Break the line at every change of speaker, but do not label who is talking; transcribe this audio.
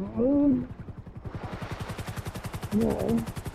No. No.